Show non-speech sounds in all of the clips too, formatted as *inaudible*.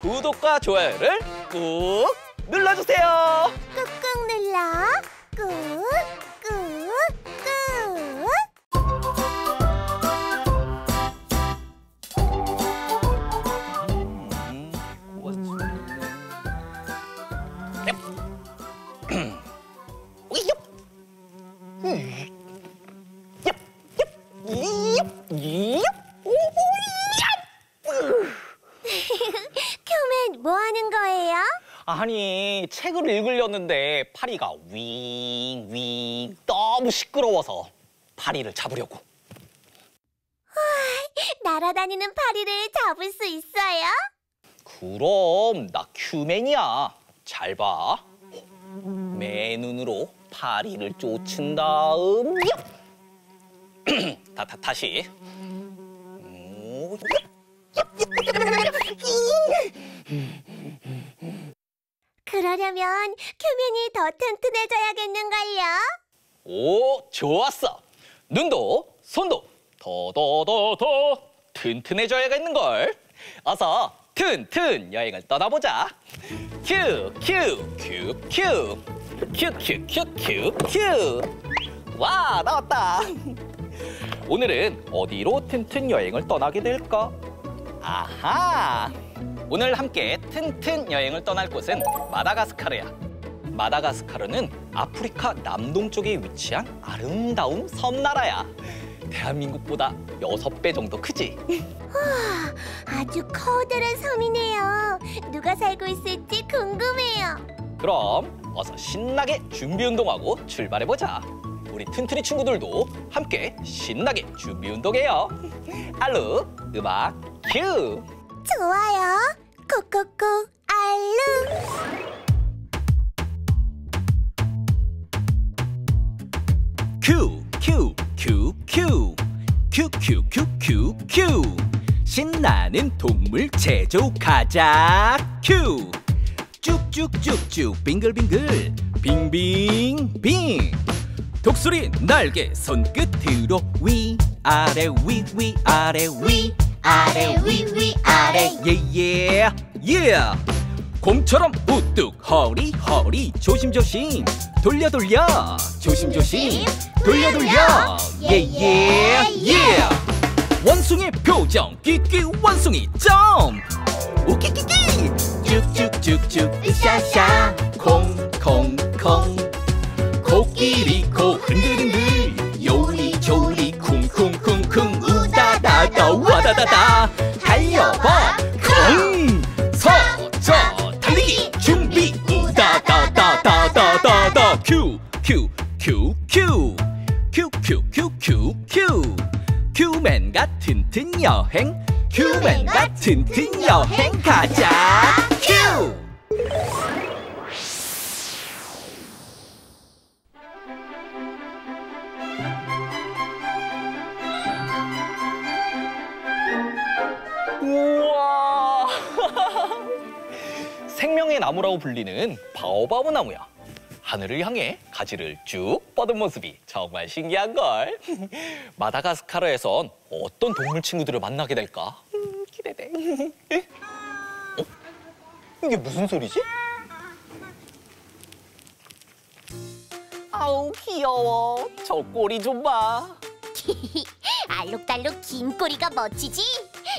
구독과 좋아요를 꾹 눌러주세요. 꾹꾹 눌러 꾹 아니 책을 읽으려는데 파리가 윙윙 너무 시끄러워서 파리를 잡으려고 날아다니는 파리를 잡을 수 있어요? 그럼 나 큐맨이야 잘 봐. 맨눈으로 파리를 쫓은 다음 얍! 다, 다, 다시 오, 얍! 그러려면 큐맨이 더 튼튼해져야겠는걸요? 오, 좋았어. 눈도 손도 더더더더 튼튼해져야겠는걸. 어서 튼튼 여행을 떠나보자. 큐, 큐, 큐, 큐. 큐, 큐, 큐, 큐, 큐. 와, 나왔다. 오늘은 어디로 튼튼 여행을 떠나게 될까? 아하! 오늘 함께 튼튼 여행을 떠날 곳은 마다가스카르야. 마다가스카르는 아프리카 남동쪽에 위치한 아름다운 섬나라야. 대한민국보다 여섯 배 정도 크지? 아주 커다란 섬이네요. 누가 살고 있을지 궁금해요. 그럼 어서 신나게 준비 운동하고 출발해보자. 우리 튼튼이 친구들도 함께 신나게 준비 운동해요. 알루, 음악 큐! 좋아요. 콕콕콕 알루. 큐, 큐, 큐, 큐. 큐, 큐, 큐, 큐, 큐. 신나는 동물 체조 가자. 큐. 쭉쭉쭉쭉 빙글빙글 빙빙빙. 독수리 날개 손끝으로 위 아래 위 위 아래 위 아래 위 위 아래. 예예 예 곰처럼 우뚝 허리 허리 조심조심. 돌려 돌려. 조심조심. 돌려 돌려. 예예 예 원숭이 표정 끼끼 원숭이 점. 우끼끼끼. 쭉쭉쭉쭉. 으쌰으쌰 콩콩콩. 코끼리 코 흔들흔들 따다다다다 달려봐 콩 서서 달리기 준비 따다다다다다다 큐큐큐큐 큐큐큐큐큐 큐맨과 튼튼 여행 큐맨과 튼튼 여행 가자 나무라고 불리는 바오바브 나무야. 하늘을 향해 가지를 쭉 뻗은 모습이 정말 신기한 걸. *laughs* 마다가스카르에선 어떤 동물 친구들을 만나게 될까? 음, 기대돼. 어? 이게 무슨 소리지? 아우 귀여워. 저 꼬리 좀 봐. *laughs* 알록달록 긴 꼬리가 멋지지?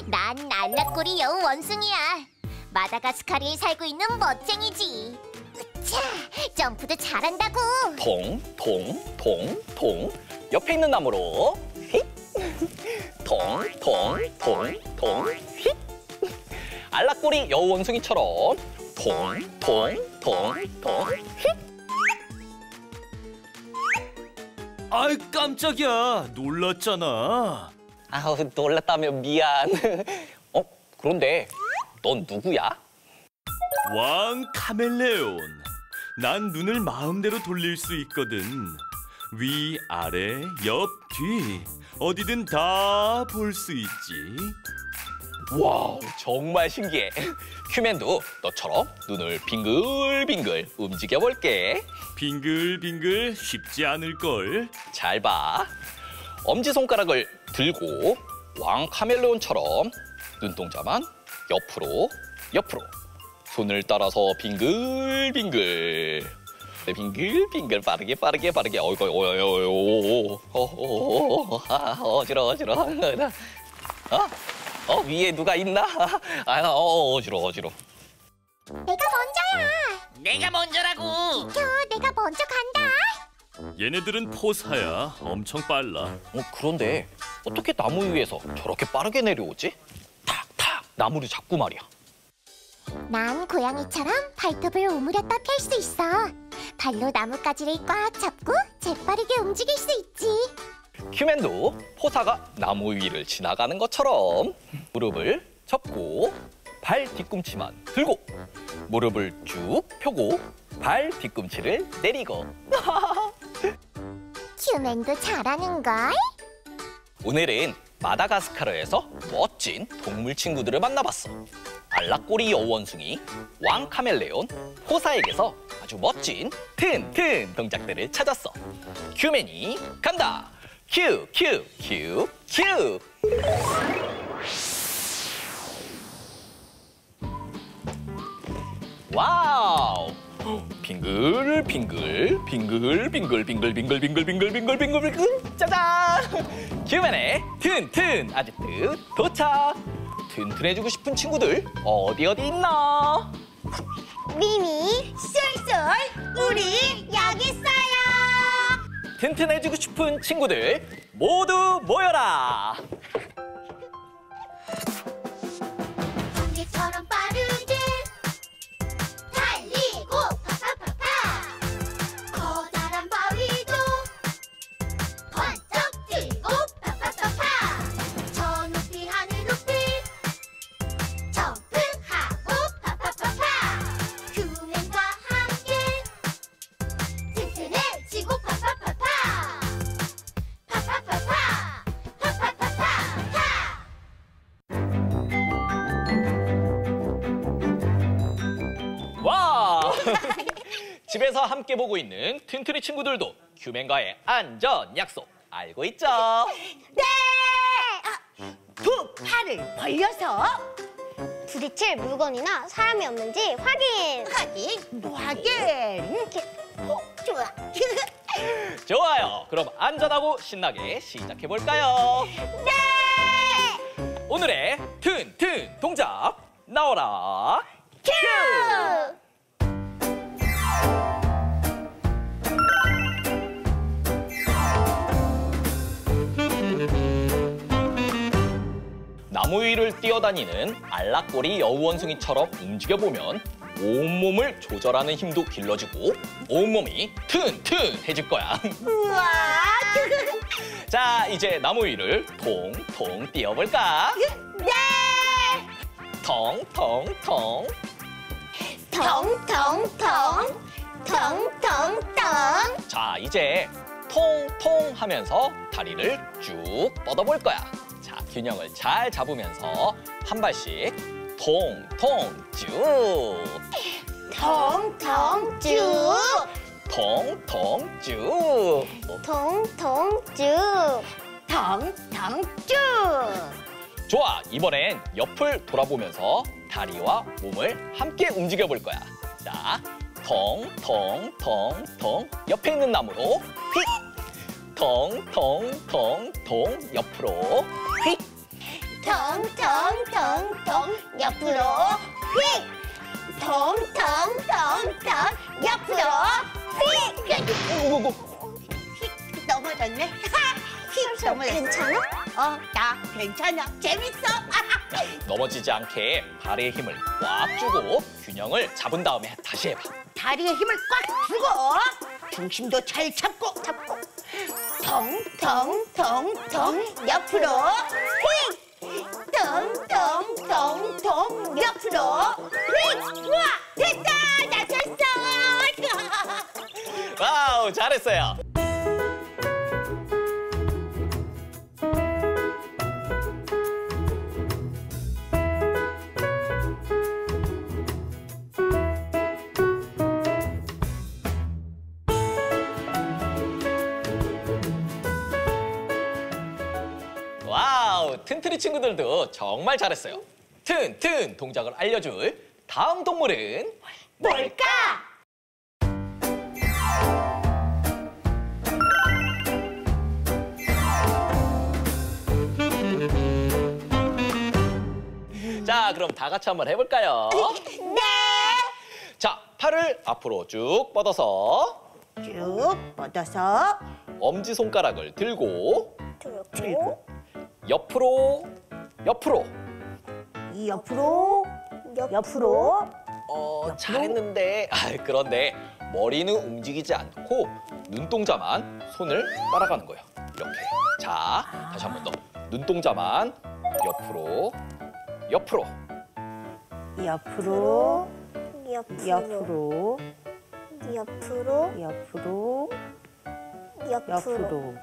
난 알락꼬리 여우 원숭이야. 마다가스카르에 살고 있는 멋쟁이지. 으차, 점프도 잘한다고. 통, 통, 통, 통. 옆에 있는 나무로 휙. 통, 통, 통, 통, 휙. 알락꼬리 여우 원숭이처럼 통, 통, 통, 통, 휙. 아이 깜짝이야 놀랐잖아 아우 놀랐다면 미안. 어? 그런데 넌 누구야? 왕 카멜레온 난 눈을 마음대로 돌릴 수 있거든 위 아래 옆 뒤 어디든 다 볼 수 있지 wow 정말 신기해. *laughs* 큐맨도 너처럼 눈을 빙글빙글 움직여볼게. 빙글빙글 쉽지 않을걸 잘 봐. 엄지손가락을 들고 왕 카멜레온처럼 눈동자만 옆으로 옆으로 손을 따라서 빙글빙글 네, 빙글빙글 빠르게 빠르게 빠르게 어이구 어이구 어이구 어지러 어지러 어? 어 위에 누가 있나? 아 어, 어지러 어지러 내가 먼저야. 내가 먼저라고. 비켜, 내가 먼저 간다. 얘네들은 포사야. 엄청 빨라. 어 그런데 어떻게 나무 위에서 저렇게 빠르게 내려오지? 나무를 잡고 말이야 난 고양이처럼 발톱을 오므렸다 펼 수 있어. 발로 나뭇가지를 꽉 잡고 재빠르게 움직일 수 있지. 큐맨도 포사가 나무 위를 지나가는 것처럼 무릎을 접고 발 뒤꿈치만 들고 무릎을 쭉 펴고 발 뒤꿈치를 내리고 *laughs* 큐맨도 잘하는 걸. 오늘은 마다가스카르에서 멋진 동물 친구들을 만나봤어. 알락꼬리 여우원숭이, 왕 카멜레온, 포사에게서 아주 멋진 튼튼 동작들을 찾았어. 큐맨이 간다! 큐 큐 큐 큐! Wow! 빙글 빙글 빙글 빙글 빙글 빙글 빙글 빙글 빙글 빙글 빙글 짜잔! 큐맨의 튼튼 아지트 도착! 튼튼해지고 싶은 친구들 어디 어디 있나? 미미, 쏠쏠, 우리 여기 있어요. 튼튼해지고 싶은 친구들 모두 모여라! *laughs* 집에서 함께 보고 있는 튼튼이 친구들도 큐맨과의 안전 약속 알고 있죠? 네! 두 팔을 벌려서 부딪힐 물건이나 사람이 없는지 확인. 확인, 확인. 이렇게 어, 좋아. *laughs* 좋아요. 그럼 안전하고 신나게 시작해 볼까요? 네! 오늘의 튼튼 동작 나오라. 큐! 나무 위를 뛰어다니는 알락꼬리 여우원숭이처럼 움직여보면 온몸을 조절하는 힘도 길러지고 온몸이 튼튼해질 거야. 우와. *laughs* 자, 이제 나무 위를 통통 뛰어볼까? 네! 통통통. 텅텅텅 텅텅텅 자, 이제 통통 하면서 다리를 쭉 뻗어볼 거야. 자, 균형을 잘 잡으면서 한 발씩 통통 쭉. 텅텅 쭉 통통 쭉. 텅텅 쭉 텅텅 쭉. 좋아, 이번엔 옆을 돌아보면서 다리와 몸을 함께 움직여 볼 거야. 자, 통통통통 옆에 있는 나무로 휙. 통통통통 옆으로 옆으로 휙 텅텅텅텅 옆으로 휙 우구구. 넘어졌네. 휙 넘어졌어. 괜찮아? 어, 나 괜찮아. 재밌어. *laughs* 넘어지지 않게 발의 힘을 꽉 주고 균형을 잡은 다음에 다시 해봐. 다리에 힘을 꽉 주고 중심도 잘 잡고 잡고 텅텅텅텅 옆으로 휙 텅텅텅텅 옆으로. 휙 우와! 됐다! 나 됐어! *laughs* 와우, 잘했어요. 와우, 튼튼이 친구들도 정말 잘했어요. 튼튼 동작을 알려줄 다음 동물은 뭘까? 자 그럼 다 같이 한번 해볼까요? 네. 자 팔을 앞으로 쭉 뻗어서 쭉 뻗어서 엄지 손가락을 들고 들고 옆으로 옆으로. 이 옆으로 옆, 옆으로. 어 옆으로? 잘했는데. *laughs* 아, 그런데 머리는 움직이지 않고 눈동자만 손을 따라가는 거예요. 이렇게. 자 다시 한 번 더. 눈동자만 옆으로 옆으로. 옆으로. 옆으로. 옆으로. 옆으로. 옆으로, 옆으로.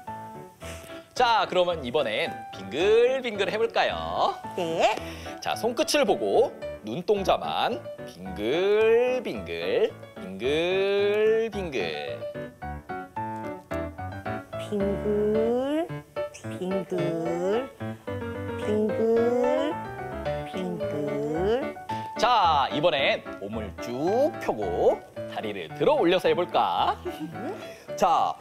자 그러면 이번엔 빙글빙글 해볼까요? 네 자 손끝을 보고 눈동자만 빙글빙글 빙글빙글 빙글 빙글 빙글 빙글 자 이번엔 몸을 쭉 펴고 다리를 들어 올려서 해볼까? 자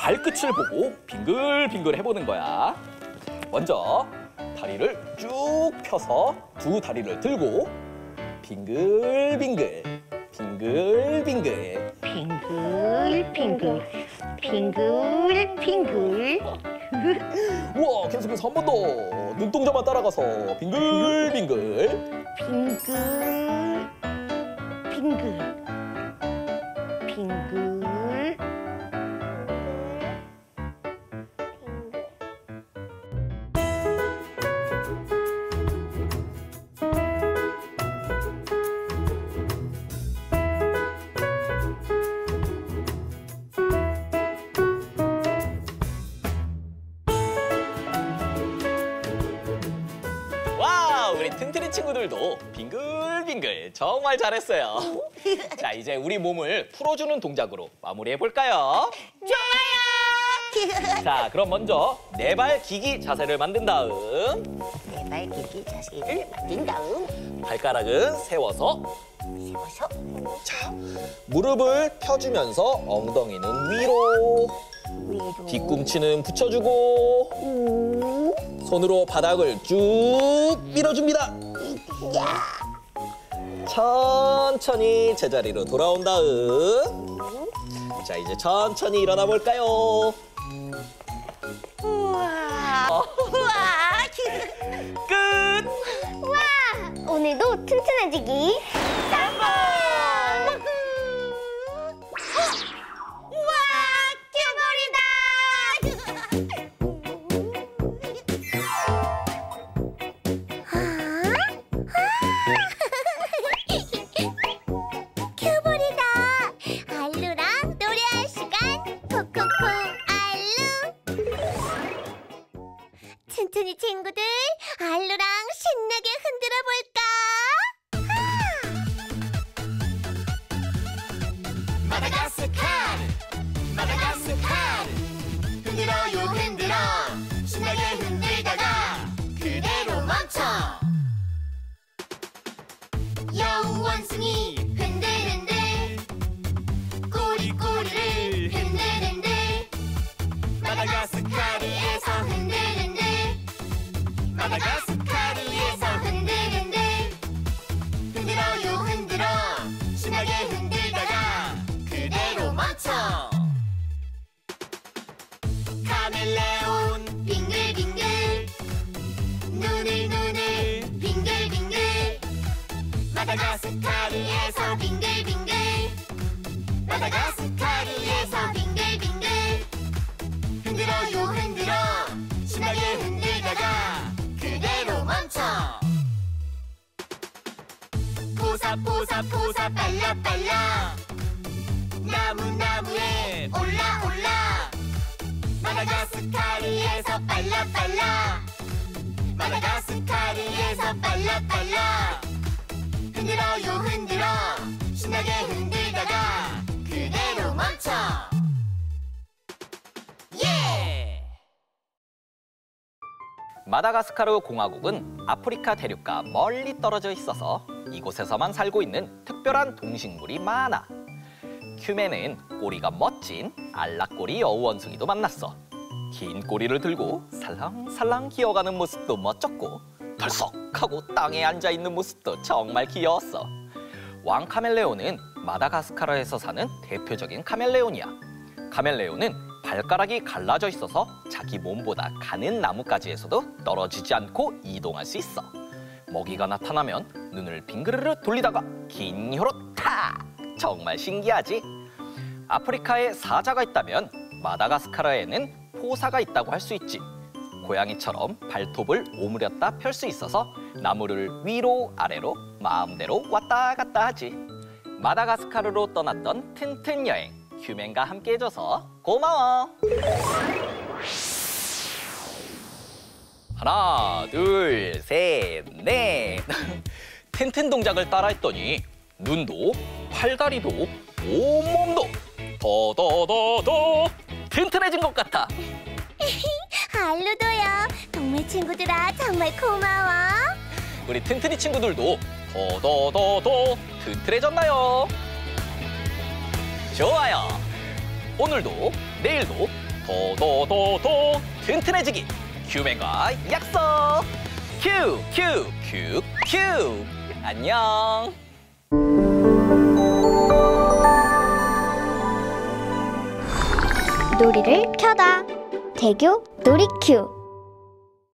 발끝을 보고 빙글빙글 해보는 거야. 먼저 다리를 쭉 펴서 두 다리를 들고 빙글빙글 빙글빙글. 빙글 빙글 빙글 빙글. 우와 계속해서 한 번 더. 눈동자만 따라가서 빙글빙글. 빙글 빙글. 빙글 우리 친구들도 빙글빙글 정말 잘했어요. 자 이제 우리 몸을 풀어주는 동작으로 마무리해 볼까요? 좋아요 자 그럼 먼저 네 발 기기 자세를 만든 다음 네발 기기 자세를 만든 다음. 발가락은 세워서. 세워서. 자 무릎을 펴주면서 엉덩이는 위로. 위로. 뒤꿈치는 붙여주고. 우 손으로 바닥을 쭉 밀어줍니다. 천천히 제자리로 돌아온 다음. 자 이제 천천히 일어나 볼까요? 우와. 우와 끝! 오늘도 튼튼해지기 우와 Capital. 마다가스카르에서 빨라 빨라 마다가스카르에서 빨라 빨라 흔들어요 흔들어 신나게 흔들다가 그대로 멈춰 예! 마다가스카르 공화국은 아프리카 대륙과 멀리 떨어져 있어서 이곳에서만 살고 있는 특별한 동식물이 많아. 큐멘은 꼬리가 멋진 알락꼬리 여우 원숭이도 만났어. 긴 꼬리를 들고 살랑살랑 기어가는 모습도 멋졌고 덜썩하고 땅에 앉아 있는 모습도 정말 귀여웠어. 왕 카멜레온은 마다가스카르에서 사는 대표적인 카멜레온이야. 카멜레온은 발가락이 갈라져 있어서 자기 몸보다 가는 나뭇가지에서도 떨어지지 않고 이동할 수 있어. 먹이가 나타나면 눈을 빙그르르 돌리다가 긴 혀로 탁! 정말 신기하지? 아프리카에 사자가 있다면 마다가스카르에는 포사가 있다고 할 수 있지. 고양이처럼 발톱을 오므렸다 펼 수 있어서 나무를 위로 아래로 마음대로 왔다 갔다 하지. 마다가스카르로 떠났던 튼튼 여행 휴men과 함께 해줘서 고마워. 하나, 둘, 셋, 넷. *laughs* 튼튼 동작을 따라했더니 눈도 팔다리도 온몸도 더더더더 튼튼해진 것 같아. *laughs* 알루도요. 동물 친구들아 정말 고마워. 우리 튼튼이 친구들도 더더더더 튼튼해졌나요? 좋아요. 오늘도 내일도 더더더더 튼튼해지기 큐맨과 약속. 큐 큐 큐 큐. 안녕. 놀이를 켜다. 대교 놀이큐.